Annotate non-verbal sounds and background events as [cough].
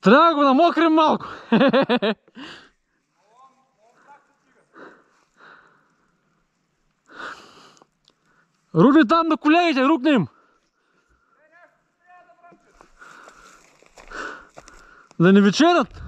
Трябва да го намокрим малко. [laughs] Рукни там на колегите, рукни им! Да не вечерят!